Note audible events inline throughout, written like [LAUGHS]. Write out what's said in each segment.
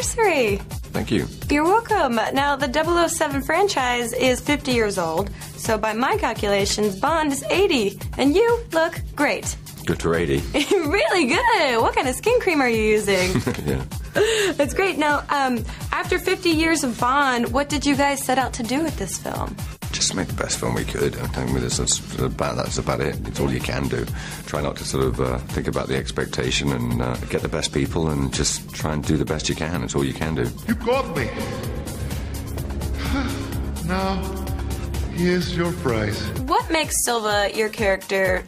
anniversary. Thank you. You're welcome. Now, the 007 franchise is 50 years old, so by my calculations, Bond is 80, and you look great. Good for 80. [LAUGHS] really good. What kind of skin cream are you using? [LAUGHS] yeah. That's great. Now, um, after 50 years of Bond, what did you guys set out to do with this film? Just make the best film we could. I think that's, that's about that's about it. It's all you can do. Try not to sort of uh, think about the expectation and uh, get the best people and just try and do the best you can. It's all you can do. You got me. [SIGHS] now, here's your prize. What makes Silva, your character,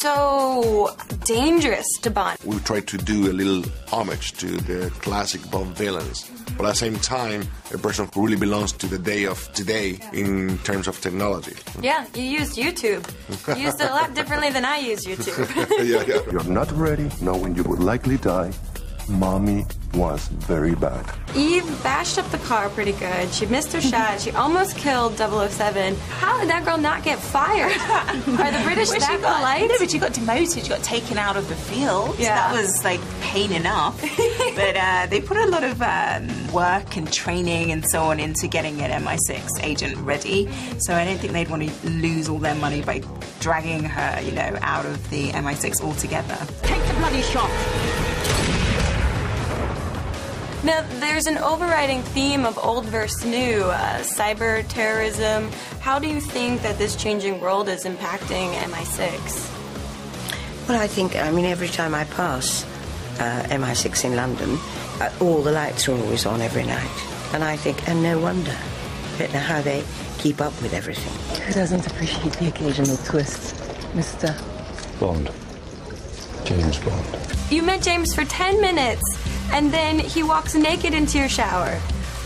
so dangerous to Bond? We try to do a little homage to the classic Bond villains, but at the same time, a person who really belongs to the day of today in terms of technology. Yeah, you used YouTube. You used it a lot differently than I use YouTube. [LAUGHS] yeah, yeah. You're not ready, knowing you would likely die. Mommy was very bad. Eve bashed up the car pretty good. She missed her shot. She almost killed 007. How did that girl not get fired? [LAUGHS] Are the British Well, that got, polite? No, but she got demoted. She got taken out of the field. Yeah. That was like pain enough. [LAUGHS] but uh, they put a lot of um, work and training and so on into getting an MI6 agent ready. So I don't think they'd want to lose all their money by dragging her, you know, out of the MI6 altogether. Take the bloody shot. Now, there's an overriding theme of old versus new, uh, cyber terrorism. How do you think that this changing world is impacting MI6? Well, I think, I mean, every time I pass uh, MI6 in London, uh, all the lights are always on every night. And I think, and no wonder. I don't know how they keep up with everything. Who doesn't appreciate the occasional twist, Mr. Bond. James Bond. You met James for 10 minutes, and then he walks naked into your shower.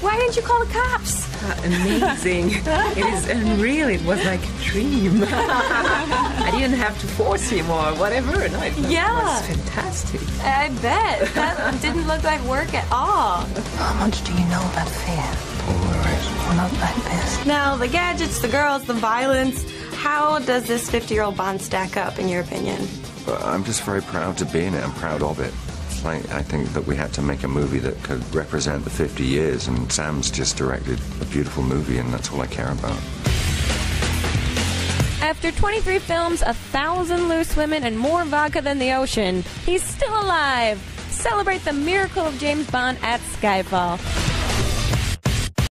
Why didn't you call the cops? Ah, amazing. it is unreal. It was like a dream. [LAUGHS] I didn't have to force him or whatever. No, it was, Yeah. was fantastic. I bet. That didn't look like work at all. How much do you know about fear? Well, not like this. Now, the gadgets, the girls, the violence. How does this 50 year old Bond stack up, in your opinion? But I'm just very proud to be in it. I'm proud of it. Like, I think that we had to make a movie that could represent the 50 years, and Sam's just directed a beautiful movie, and that's all I care about. After 23 films, a thousand loose women, and more vodka than the ocean, he's still alive. Celebrate the miracle of James Bond at Skyfall.